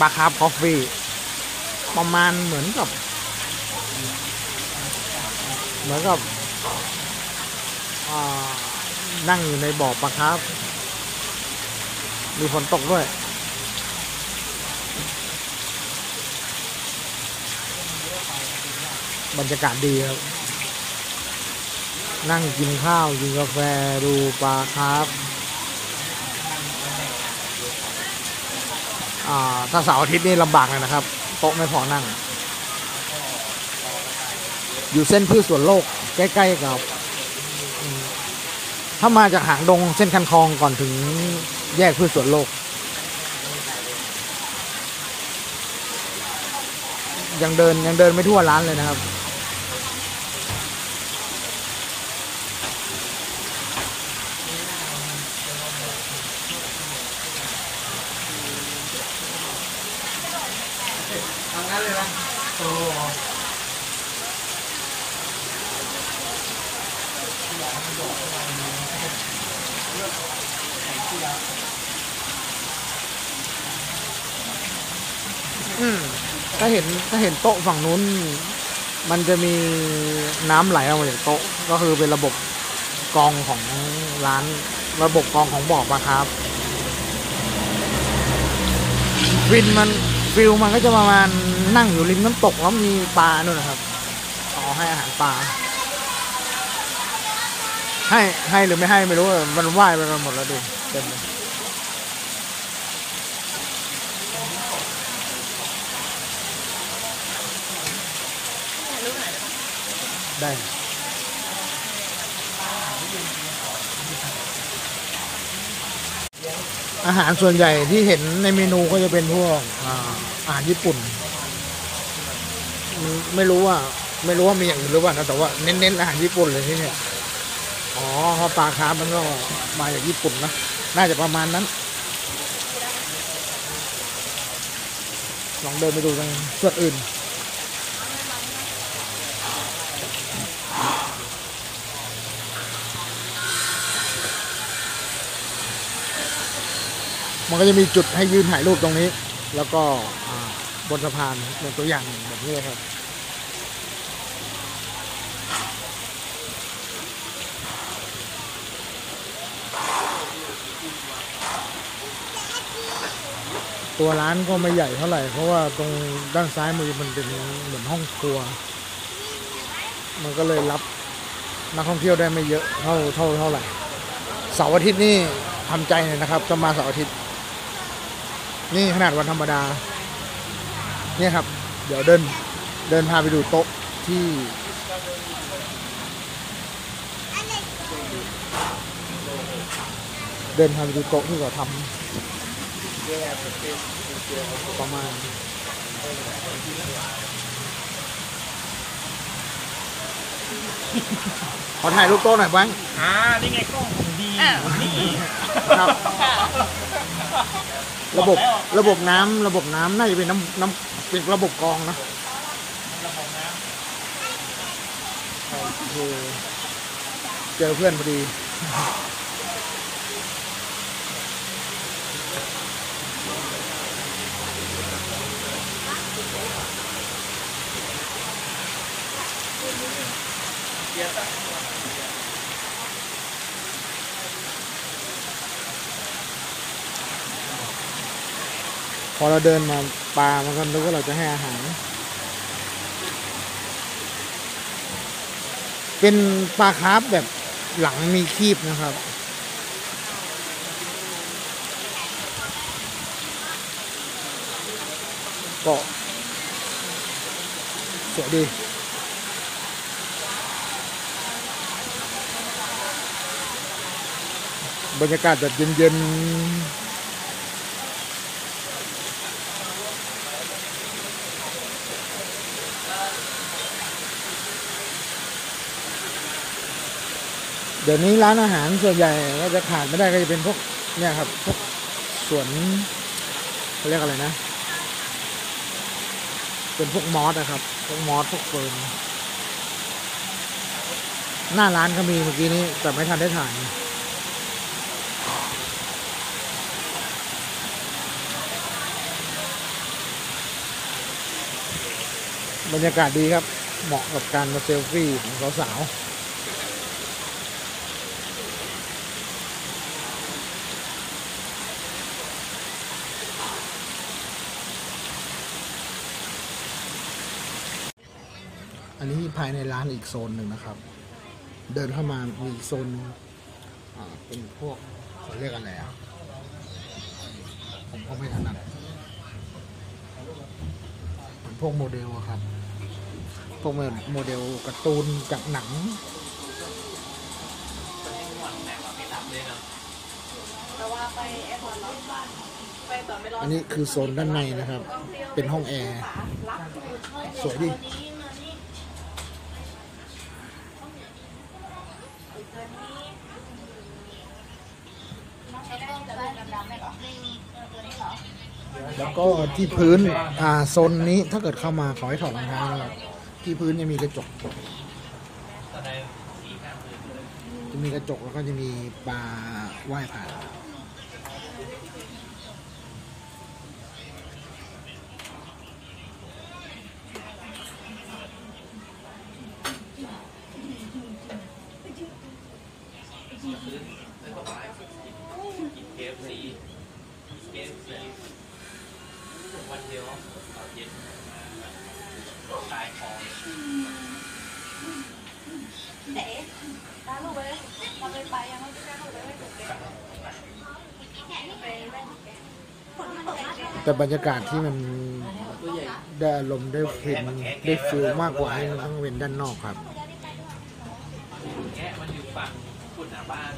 ปลาคาร์ฟ coffee ประมาณเหมือนกับ เหมือนกับนั่งอยู่ในบ่อปลาคาร์ฟมีฝนตกด้วยบรรยากาศดีครับ นั่งกินข้าว กินกาแฟดูปลาคาร์ฟอ่า ถ้าเสาร์อาทิตย์นี่ลำบากเลยนะครับ โต๊ะไม่พอนั่ง อยู่เส้นพืชสวนโลกใกล้ๆกับ ถ้ามาจากหางดงเส้นคันคลองก่อนถึงแยกพืชสวนโลก ยังเดินยังเดินไม่ทั่วร้านเลยนะครับ ทางนั้นเลย นะโอ้อืมถ้าเห็นถ้าเห็นโต๊ะฝั่งนู้น มันจะมีน้ำไหลออกมาจากโต๊ะ ก็คือเป็นระบบกรองของร้าน ระบบกรองของบ่อปลาครับฟินมัน ฟิลมันก็จะประมาณนั่งอยู่ริมน้ำตกแล้วมีปลาด้วยนะครับอ๋อให้อาหารปลาให้ให้หรือไม่ให้ไม่รู้มันว่ายไปหมดแล้วดูเต็มเลยได้ อาหารส่วนใหญ่ที่เห็นในเมนูก็จะเป็นพวกอ่าอาหารญี่ปุ่นไม่ไม่รู้ว่า ไม่รู้ว่ามีอย่างอื่นหรือเปล่านะแต่ว่าเน้นๆอาหารญี่ปุ่นเลยที่เนี่ยอ๋อเพราะปลาคาร์ฟมันก็มาจากญี่ปุ่นนะน่าจะประมาณนั้น ลองเดินไปดูกันส่วนอื่น มันก็จะมีจุดให้ยืนถ่ายรูปตรงนี้ แล้วก็บนสะพานเป็นตัวอย่างแบบนี้ครับตัวร้านก็ไม่ใหญ่เท่าไหร่ เพราะว่าตรงด้านซ้ายมือมันเป็นเหมือนห้องครัว มันก็เลยรับนักท่องเที่ยวได้ไม่เยอะเท่าเท่าเท่าไหร่เสาร์อาทิตย์นี่ทำใจหน่อยนะครับจะมาเสาร์อาทิตย์ นี่ขนาดวันธรรมดา เนี่ยครับ เดี๋ยวเดิน เดินพาไปดูโต๊ะที่เดินพาไปดูโต๊ะที่เขาทำประมาณขอถ่ายรูปโต๊ะหน่อยบ้างอ่า นี่ไงกล้องของดีอ้าวนี่ครับค่ะ ระบบระบบน้ำระบบน้ำน่าจะเป็นน้ำน้ำเป็นระบบกรองนะโอเคเจอเพื่อนพอดี พอเราเดินมาปลามันก็นึกว่าเราจะให้อาหาร เป็นปลาคาร์ฟแบบหลังมีคีบนะครับ ก็สวยดีบรรยากาศแบบเย็นๆ เดี๋ยวนี้ร้านอาหารส่วนใหญ่ก็จะขาดไม่ได้ก็จะเป็นพวกเนี่ยครับพวกสวนเขาเรียกอะไรนะ เป็นพวกมอสนะครับ พวกมอสพวกเฟิร์นหน้าร้านก็มีเมื่อกี้นี้แต่ไม่ทันได้ถ่ายบรรยากาศดีครับ เหมาะกับการมาเซลฟี่ของสาวๆ อันนี้ภายในร้านอีกโซนหนึ่งนะครับ เดินเข้ามามีอีกโซนหนึ่งอ่าเป็นพวกเขาเรียกอะไรอะผมก็ไม่ถนัดเหมือนพวกโมเดลอะครับ พวกโมเดลการ์ตูนจากหนังแต่ว่าไปแอร์พอร์ตรับบ้านไปต่อไม่รออันนี้คือโซนด้านในนะครับ เป็นห้องแอร์รับสวยดิ นี้มานี่ใช้ต้องจะเป็นดำๆไหมเหรอตัวนี้เหรอ แล้วก็ที่พื้นอ่าโซนนี้ถ้าเกิดเข้ามาขอให้ถอดรองเท้านะครับที่พื้นจะมีกระจก จะมีกระจกแล้วก็จะมีปลาว่ายผ่าน เคฟซีเคฟซีวัน เดียวตอเย็นตายคอเต๋ตาลูกไปเลยทำเลยไปยังไม่ได้ลูกไปไม่ถูกเลยแต่บรรยากาศที่มันได้อารมณ์ได้ฟิลได้ฟิลมากกว่าที่มันต้องเป็นด้านนอกครับแงะมันอยู่ฝั่งคุณหน้าบ้าน